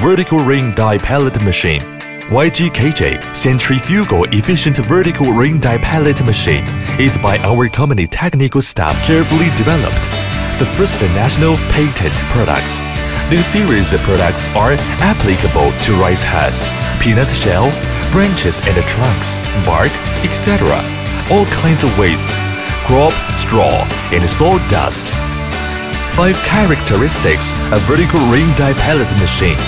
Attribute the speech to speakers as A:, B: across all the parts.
A: vertical ring die pellet machine. YGKJ Centrifugal Efficient Vertical Ring Die Pellet Machine is by our company technical staff carefully developed. The first national patent products. This series of products are applicable to rice husk, peanut shell, branches and trunks, bark, etc. All kinds of wastes, crop, straw, and sawdust. Five characteristics of vertical ring die pellet machine.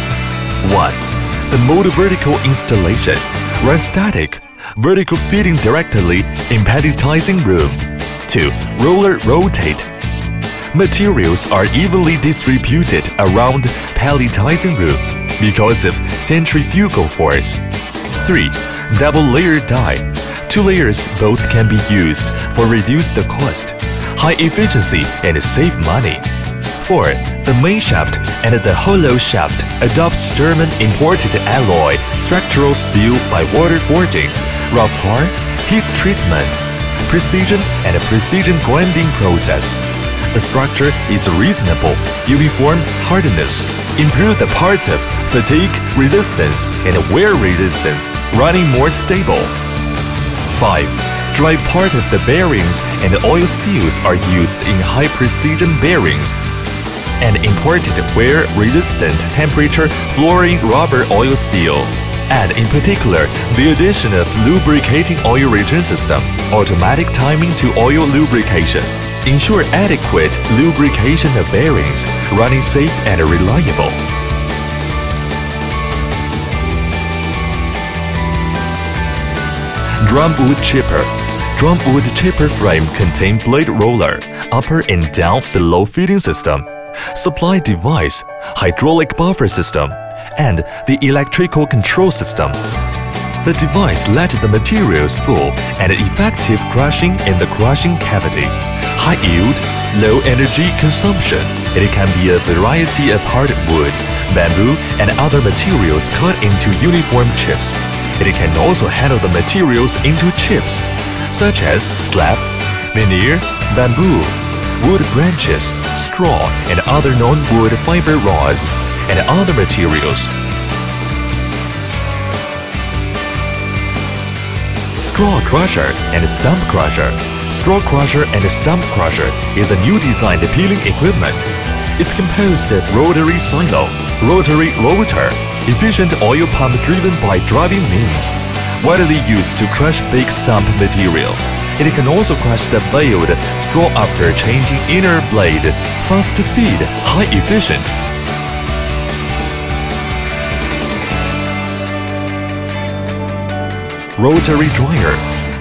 A: 1 the motor vertical installation, run static, vertical feeding directly in pelletizing room. 2. Roller rotate. Materials are evenly distributed around pelletizing room because of centrifugal force. 3. Double layer die. Two layers both can be used for reduce the cost, high efficiency and save money. 4. The main shaft and the hollow shaft adopts German imported alloy structural steel by water forging, rough car, heat treatment, precision and precision grinding process. The structure is reasonable, uniform hardness, improve the parts of fatigue resistance and wear resistance, running more stable. 5. Dry part of the bearings and oil seals are used in high precision bearings and imported wear-resistant temperature fluorine rubber oil seal. And in particular, the addition of lubricating oil return system, automatic timing to oil lubrication, ensure adequate lubrication of bearings, running safe and reliable. Drum wood chipper Drum wood chipper frame contain blade roller, upper and down below feeding system, supply device, hydraulic buffer system, and the electrical control system. The device let the materials fall and effective crushing in the crushing cavity. High yield, low energy consumption. It can be a variety of hardwood, bamboo, and other materials cut into uniform chips. It can also handle the materials into chips, such as slab, veneer, bamboo, wood branches, straw, and other non-wood fiber rods, and other materials. Straw crusher and stump crusher. Straw crusher and stump crusher is a new designed peeling equipment. It's composed of rotary silo, rotary rotor, efficient oil pump driven by driving means, widely used to crush big stump material. It can also crush the baled straw after changing inner blade. Fast feed, high efficient. Rotary dryer.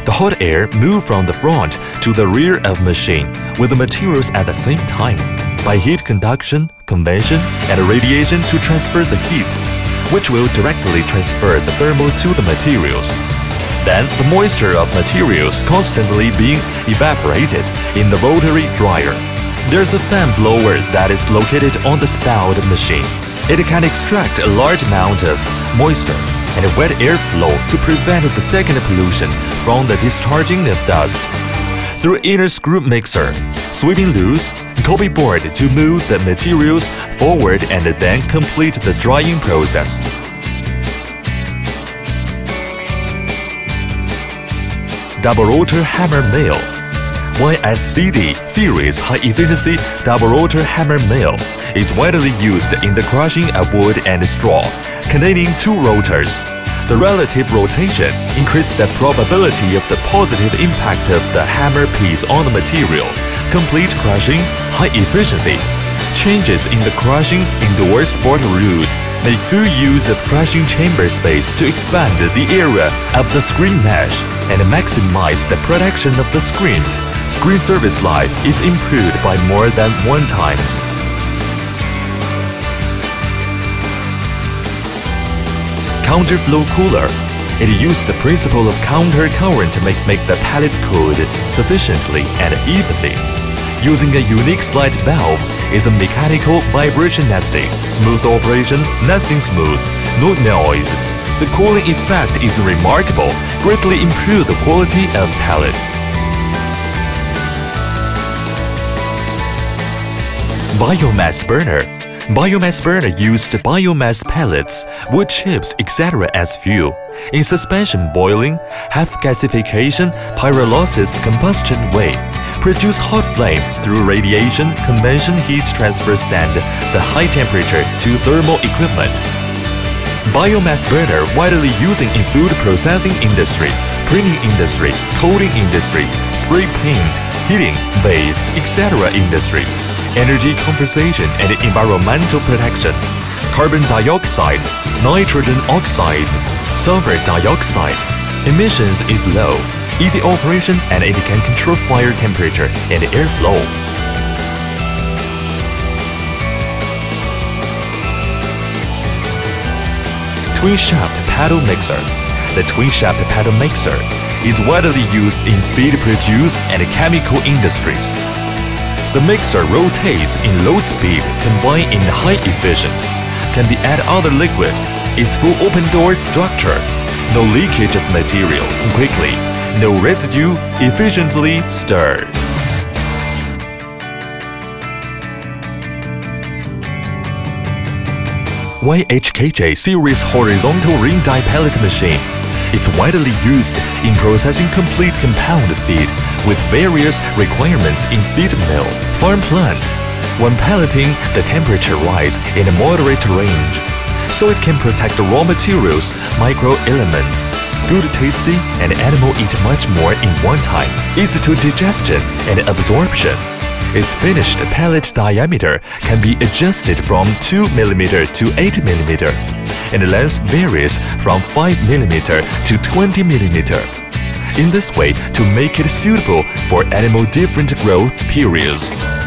A: The hot air move from the front to the rear of machine with the materials at the same time by heat conduction, convection, and radiation to transfer the heat, which will directly transfer the thermal to the materials. Then the moisture of materials constantly being evaporated in the rotary dryer. There's a fan blower that is located on the spout machine. It can extract a large amount of moisture and wet airflow to prevent the second pollution from the discharging of dust. Through inner screw mixer, sweeping loose, copy board to move the materials forward and then complete the drying process. Double rotor hammer mill. YSCD series high-efficiency double rotor hammer mill is widely used in the crushing of wood and straw, containing two rotors. The relative rotation increases the probability of the positive impact of the hammer piece on the material. Complete crushing, high efficiency. Changes in the crushing indoor sport route make full use of crushing chamber space to expand the area of the screen mesh and maximize the protection of the screen. Screen service life is improved by more than one time. Counterflow cooler. It uses the principle of counter current to make, make the pellet cooled sufficiently and evenly. Using a unique slide valve is a mechanical vibration nesting, smooth operation, nesting smooth, no noise, the cooling effect is remarkable, greatly improve the quality of pellet. Biomass burner Biomass burner used biomass pellets, wood chips, etc. as fuel. In suspension boiling, half gasification, pyrolysis combustion way. Produce hot flame through radiation, convention heat transfer send the high temperature to thermal equipment. Biomass burner widely using in food processing industry, printing industry, coating industry, spray paint, heating, bathe, etc. industry, energy compensation and environmental protection, carbon dioxide, nitrogen oxides, sulfur dioxide. Emissions is low, easy operation and it can control fire temperature and airflow. Twin shaft paddle mixer. The twin shaft paddle mixer is widely used in feed produce and chemical industries. The mixer rotates in low speed combined in high efficient. Can be add other liquid. Its full open door structure. No leakage of material quickly. No residue efficiently stirred. YHKJ series horizontal ring die pellet machine. It's widely used in processing complete compound feed with various requirements in feed mill, farm plant. When pelleting, the temperature rise in a moderate range, so it can protect the raw materials, micro-elements. Good tasty and animal eat much more in one time. Easy to digestion and absorption. Its finished pellet diameter can be adjusted from 2 mm to 8 mm, and the length varies from 5 mm to 20 mm. In this way, to make it suitable for animal different growth periods.